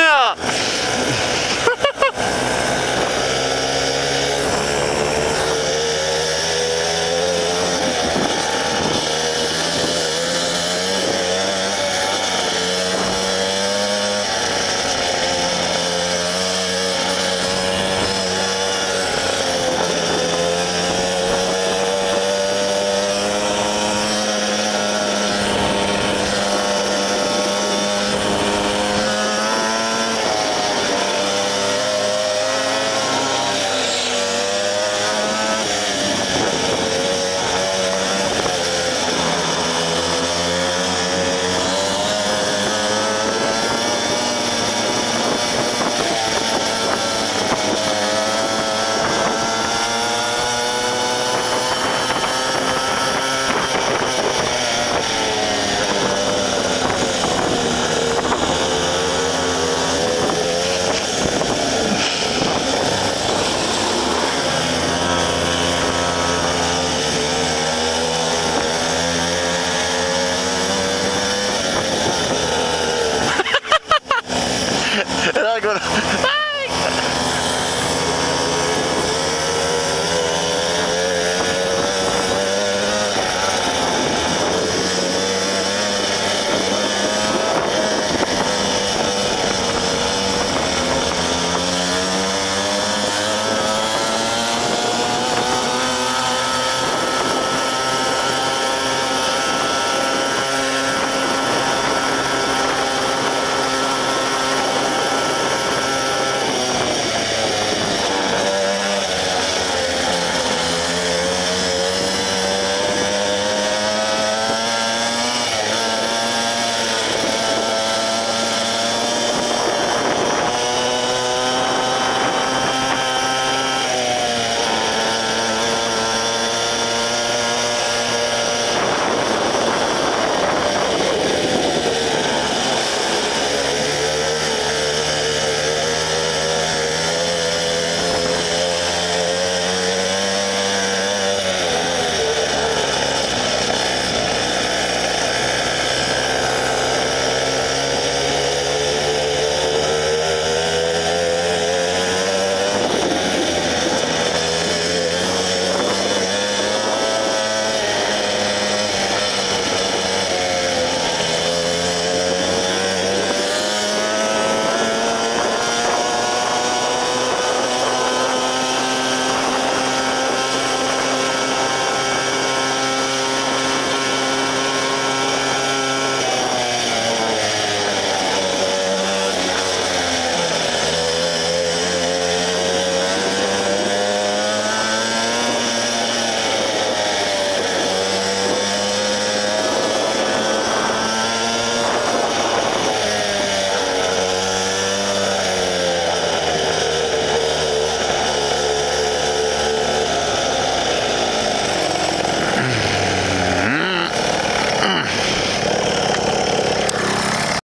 Yeah!